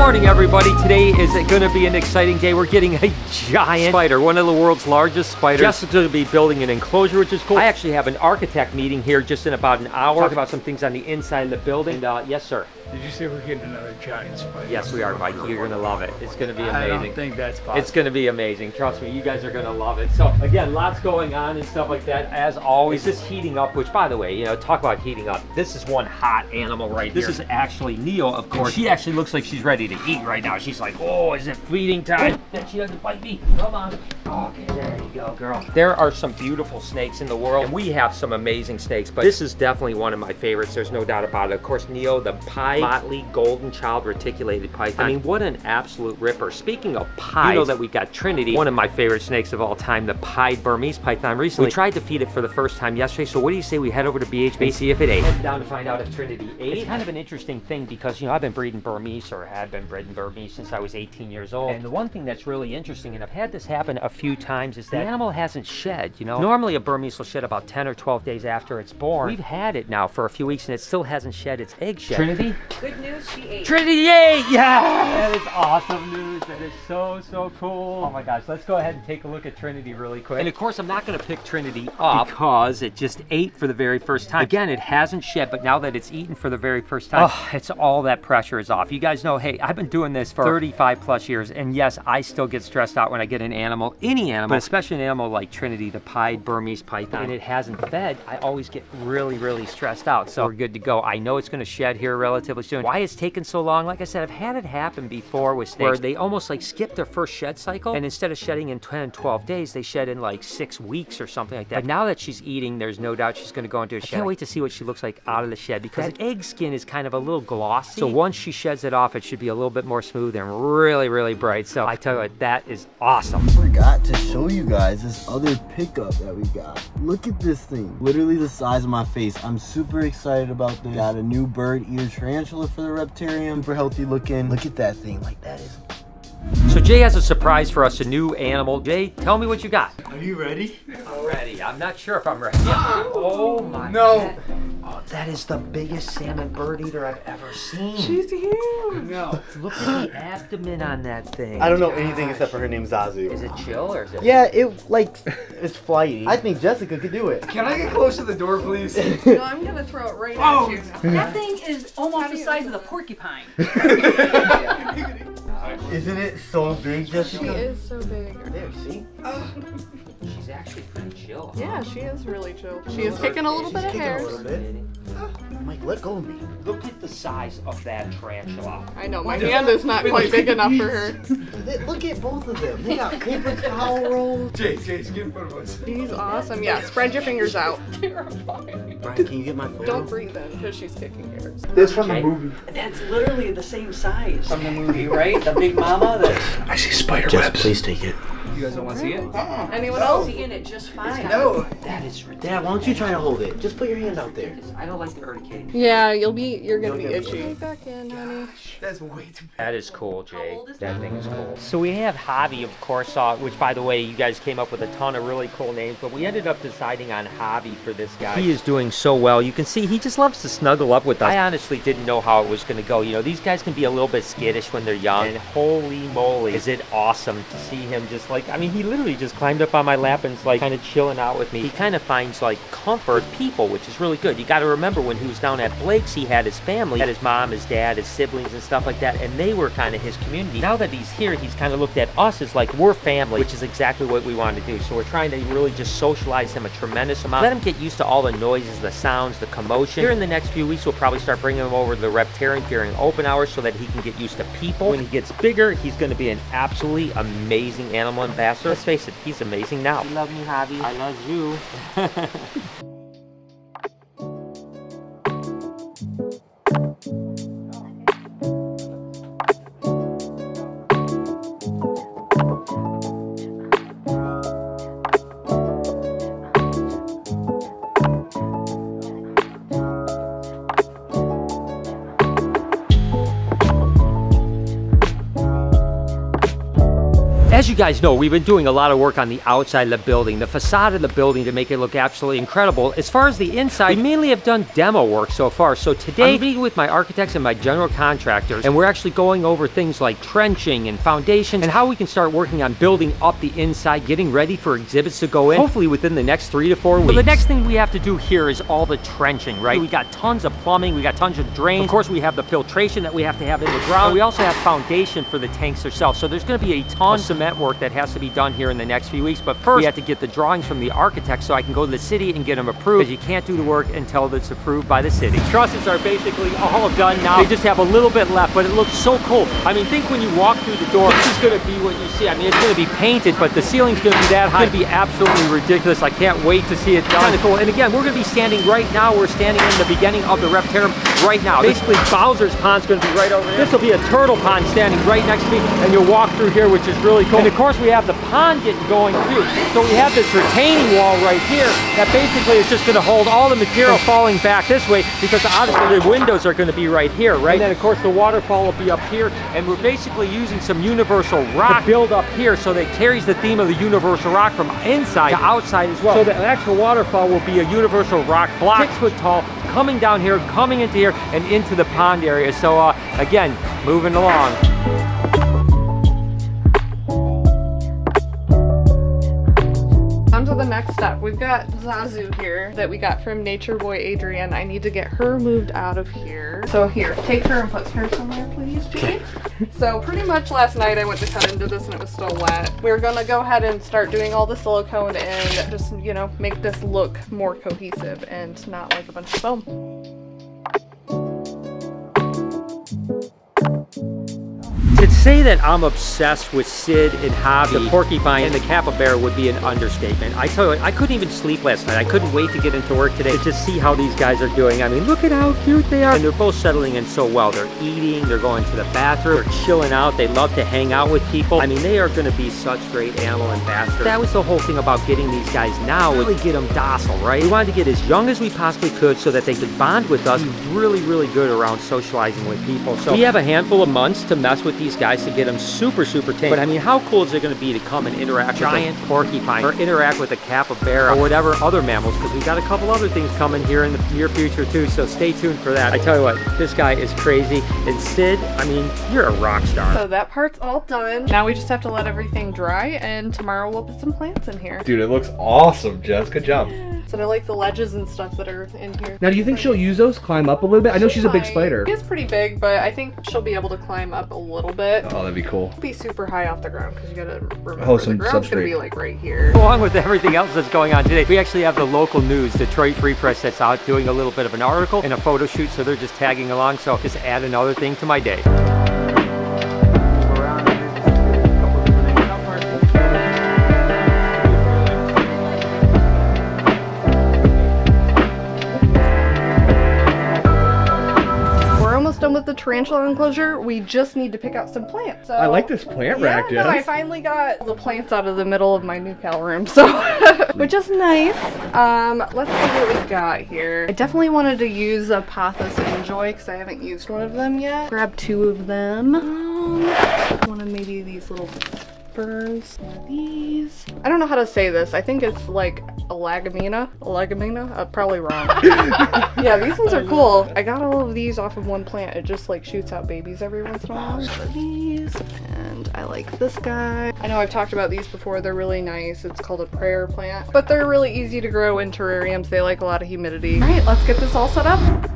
morning, everybody. Today is going to be an exciting day. We're getting a giant spider, one of the world's largest spiders. Jess is going to be building an enclosure, which is cool. I actually have an architect meeting here just in about an hour. Talk about some things on the inside of the building. And, uh, yes, sir. Did you say we're getting another giant spider? Yes, we are, Mike. You're going to love it. It's going to be amazing. I don't think that's possible. It's going to be amazing. Trust me, you guys are going to love it. So again, lots going on and stuff like that. As always, this heating up, which by the way, you know, talk about heating up. This is one hot animal right this here. This is actually Neo, of course. And she actually looks like she's ready to eat right now. She's like, oh, is it feeding time? That she doesn't bite me. Come on. Okay, there you go, girl. There are some beautiful snakes in the world, and we have some amazing snakes, but this is definitely one of my favorites. There's no doubt about it. Of course, Neo, the pie Motley golden child reticulated python. I mean, what an absolute ripper. Speaking of pies, you know that we got Trinity, one of my favorite snakes of all time, the pied Burmese python. Recently, we tried to feed it for the first time yesterday, so what do you say we head over to BHB and see if it ate? Head down to find out if Trinity ate. It's kind of an interesting thing because, you know, I've been breeding Burmese or had been breeding Burmese since I was 18 years old. And the one thing that's really interesting, and I've had this happen a few times, is that the animal hasn't shed, you know? Normally a Burmese will shed about 10 or 12 days after it's born. We've had it now for a few weeks and it still hasn't shed its egg yet. Trinity? Good news, she ate. Trinity, yay! Yeah! That is awesome news. That is so, so cool. Oh my gosh, let's go ahead and take a look at Trinity really quick. And of course, I'm not gonna pick Trinity up because it just ate for the very first time. Again, it hasn't shed, but now that it's eaten for the very first time, oh, it's all that pressure is off. You guys know, hey, I've been doing this for 35 plus years, and yes, I still get stressed out when I get an animal, any animal, but especially an animal like Trinity, the pied Burmese python, and it hasn't fed, I always get really, really stressed out. So we're good to go. I know it's gonna shed here relatively soon. Why it's taken so long? Like I said, I've had it happen before with snakes where they almost like skip their first shed cycle and instead of shedding in 10, 12 days, they shed in like six weeks or something like that. But now that she's eating, there's no doubt she's gonna go into a shed. I can't wait to see what she looks like out of the shed because that egg skin is kind of a little glossy. So once she sheds it off, it should be a little bit more smooth and really, really bright. So I tell you what, that is awesome. Oh I forgot to show you guys this other pickup that we got. Look at this thing. Literally the size of my face. I'm super excited about this. Got a new bird eater tarantula for the Reptarium. Super healthy looking. Look at that thing. Like that is so Jay has a surprise for us, a new animal. Jay, tell me what you got. Are you ready? I'm ready. I'm not sure if I'm ready. Yeah. Oh my No. God. Oh, that is the biggest salmon bird eater I've ever seen. She's huge. No. Look at the abdomen on that thing. I don't know Gosh. anything except for her name Zazu. Is it chill or is it? Yeah, it like it's flighty. I think Jessica could do it. Can I get close to the door, please? no, I'm gonna throw it right oh. at you. That thing is almost the size of the porcupine. Isn't it so big, Jessica? She is so big. There, see? Oh. She's actually pretty chill. Yeah, she is really chill. She is kicking a little bit of hair. Mike, let go of me. Look at the size of that tarantula. I know, my hand is not quite big enough for her. Look at both of them. They got paper towel rolls. Jay, Jay, get in front of us. She's awesome. Yeah, spread your fingers out. Terrifying. Brian, can you get my phone? Don't breathe in, because she's kicking hairs. This from the movie. That's literally the same size from the movie, right? The big mama that... I see spider Jess, webs. please take it. You guys don't want to see it? Uh-uh. Anyone else? Seeing it just fine. No. That is ridiculous. Dad, why don't you try to hold it? Just put your hand out there. I don't like the urticaria. Yeah, you'll be, you're gonna You'll be get itchy. it. Back in, honey. That's way too big. That is cool, Jay. old is That it? thing is cool. So we have Javi, of course, uh, which, by the way, you guys came up with a ton of really cool names, but we ended up deciding on Javi for this guy. He is doing so well. You can see he just loves to snuggle up with us. I honestly didn't know how it was going to go. You know, these guys can be a little bit skittish when they're young, and holy moly, is it awesome to see him just like, I mean, he literally just climbed up on my lap and is like kind of chilling out with me. He kind of finds like comfort people, which is really good. You got to remember when he was down at Blake's, he had his family, had his mom, his dad, his siblings, and stuff like that, and they were kind of his community. Now that he's here, he's kind of looked at us as like we're family, which is exactly what we want to do. So we're trying to really just socialize him a tremendous amount. Let him get used to all the noises, the sounds, the commotion. Here in the next few weeks, we'll probably start bringing him over to the Reptarium during open hours so that he can get used to people. When he gets bigger, he's going to be an absolutely amazing animal ambassador. Let's face it, he's amazing now. You love me, Javi. I love you. As you guys know, we've been doing a lot of work on the outside of the building, the facade of the building to make it look absolutely incredible. As far as the inside, we mainly have done demo work so far. So today, I'm meeting with my architects and my general contractors, and we're actually going over things like trenching and foundations and how we can start working on building up the inside, getting ready for exhibits to go in, hopefully within the next three to four weeks. So the next thing we have to do here is all the trenching, right? We got tons of plumbing, we got tons of drains. Of course, we have the filtration that we have to have in the ground. We also have foundation for the tanks themselves. So there's gonna be a ton of cement work that has to be done here in the next few weeks. But first, we have to get the drawings from the architect so I can go to the city and get them approved because you can't do the work until it's approved by the city. Trusses are basically all done now. They just have a little bit left, but it looks so cool. I mean, think when you walk through the door, this is gonna be what you see. I mean, it's gonna be painted, but the ceiling's gonna be that high. It's gonna be absolutely ridiculous. I can't wait to see it done. Kinda cool. And again, we're gonna be standing right now. We're standing in the beginning of the Reptarium right now. Basically, Bowser's Pond's gonna be right over there. This will be a turtle pond standing right next to me, and you'll walk through here, which is really cool. And of course, we have the pond getting going too. So we have this retaining wall right here that basically is just gonna hold all the material falling back this way because obviously the windows are gonna be right here, right? And then of course the waterfall will be up here, and we're basically using some universal rock to build up here so that it carries the theme of the universal rock from inside to outside as well. So the actual waterfall will be a universal rock block, six foot tall, coming down here, coming into here, and into the pond area. So uh, again, moving along. Next step. We've got Zazu here that we got from Nature Boy Adrian. I need to get her moved out of here. So here, take her and put her somewhere, please, Jade. so pretty much last night I went to cut into this and it was still wet. We're gonna go ahead and start doing all the silicone and just, you know, make this look more cohesive and not like a bunch of foam. To say that I'm obsessed with Sid and Hobby, the porcupine and the capybara would be an understatement. I tell you, I couldn't even sleep last night. I couldn't wait to get into work today to just see how these guys are doing. I mean, look at how cute they are. And they're both settling in so well. They're eating, they're going to the bathroom, they're chilling out. They love to hang out with people. I mean, they are going to be such great animal ambassadors. That was the whole thing about getting these guys now, really get them docile, right? We wanted to get as young as we possibly could so that they could bond with us. Really, really good around socializing with people. So we have a handful of months to mess with these guys to get them super, super tame. But I mean, how cool is it going to be to come and interact with a giant porcupine or interact with a capybara or whatever other mammals? Because we've got a couple other things coming here in the near future too. So stay tuned for that. I tell you what, this guy is crazy. And Sid, I mean, you're a rock star. So that part's all done. Now we just have to let everything dry and tomorrow we'll put some plants in here. Dude, it looks awesome, Jess. Good job. So I like the ledges and stuff that are in here. Now, do you think she'll use those, climb up a little bit? I know she's a big She spider. She is pretty big, but I think she'll be able to climb up a little bit. Oh, that'd be cool. Be super high off the ground because you gotta remember Oh, the some ground's gonna be like right here. Along with everything else that's going on today, we actually have the local news, Detroit Free Press, that's out doing a little bit of an article and a photo shoot, so they're just tagging along. So just add another thing to my day. Tarantula enclosure. We just need to pick out some plants. So I like this plant rack, yeah, no, I finally got the plants out of the middle of my new cal room, so which is nice. Um, let's see what we got here. I definitely wanted to use a Pothos N'Joy because I haven't used one of them yet. Grab two of them. Um, one of maybe these little of these. I don't know how to say this. I think it's like Alagamina. Alagamina? Uh, probably wrong. yeah, these ones are cool. I got all of these off of one plant. It just like shoots out babies every once in a while. So these, and I like this guy. I know I've talked about these before. They're really nice. It's called a prayer plant, but they're really easy to grow in terrariums. They like a lot of humidity. All right, let's get this all set up.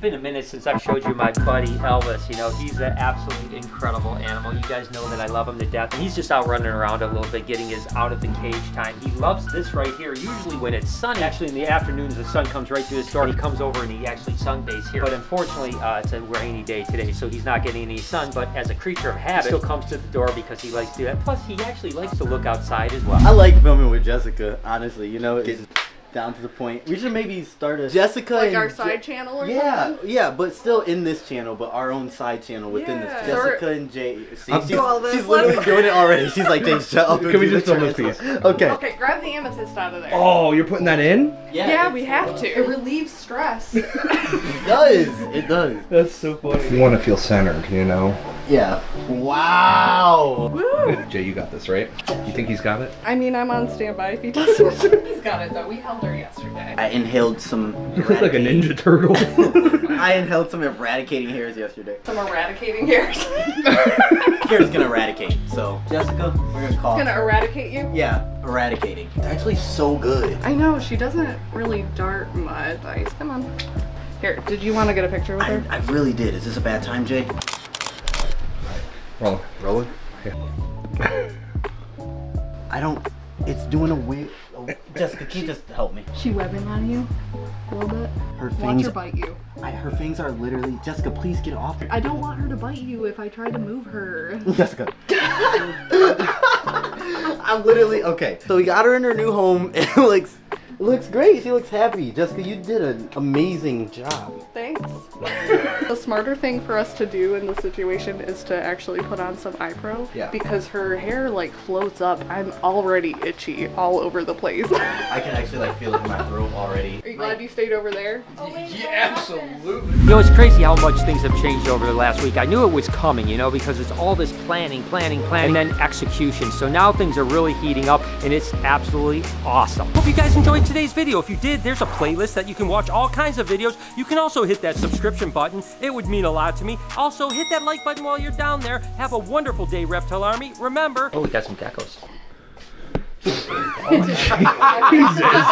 Been a minute since I've showed you my buddy Elvis. You know, he's an absolutely incredible animal. You guys know that I love him to death. And he's just out running around a little bit, getting his out of the cage time. He loves this right here. Usually when it's sunny, actually in the afternoons, the sun comes right through his door. He comes over and he actually sunbathes here. But unfortunately, uh, it's a rainy day today, so he's not getting any sun. But as a creature of habit, he still comes to the door because he likes to do that. Plus, he actually likes to look outside as well. I like filming with Jessica, honestly. You know, it's down to the point. We should maybe start a Jessica Like and our Je- side channel or Yeah, something? yeah, but still in this channel, but our own side channel within Yeah. this. Jessica and Jay. See, I'm- she's, all this, she's literally doing it already. She's like, Jay, shut up. Can we just the film this transfer." piece? Okay. Okay, grab the amethyst out of there. Oh, you're putting that in? Yeah. Yeah, we have to. It relieves stress. It does. It does. That's so funny. You want to feel centered, you know? Yeah. Wow. Woo! Jay, you got this, right? You think he's got it? I mean, I'm on standby if he doesn't. He's got it though. We held her yesterday. I inhaled some. You look like a Ninja Turtle. I inhaled some eradicating hairs yesterday. Some eradicating hairs. Hair's gonna eradicate. So Jessica, we're gonna call. It's Gonna eradicate you? Yeah, eradicating. It's actually so good. I know, she doesn't really dart mud ice. Come on. Here, did you want to get a picture with I, her? I really did. Is this a bad time, Jay? Roll. Rolling. Yeah. I don't. It's doing a weird. Oh, Jessica, can you just help me? She webbing on you a little bit. Her Watch fangs. her bite you. I, her fangs are literally. Jessica, please get off. I don't want her to bite you if I try to move her. Jessica. I'm literally okay. So we got her in her new home. It looks it looks great. She looks happy. Jessica, you did an amazing job. Thanks. the smarter thing for us to do in this situation is to actually put on some eye pro. Yeah. Because her hair like floats up. I'm already itchy all over the place. I can actually like feel it in my throat already. Are you glad you stayed over there? Yeah, absolutely. You know, it's crazy how much things have changed over the last week. I knew it was coming, you know, because it's all this planning, planning, planning, and then execution. So now things are really heating up, and it's absolutely awesome. Hope you guys enjoyed today's video. If you did, there's a playlist that you can watch all kinds of videos. You can also hit that subscription button. It would mean a lot to me. Also, hit that like button while you're down there. Have a wonderful day, Reptile Army. Remember, oh, we got some geckos. That does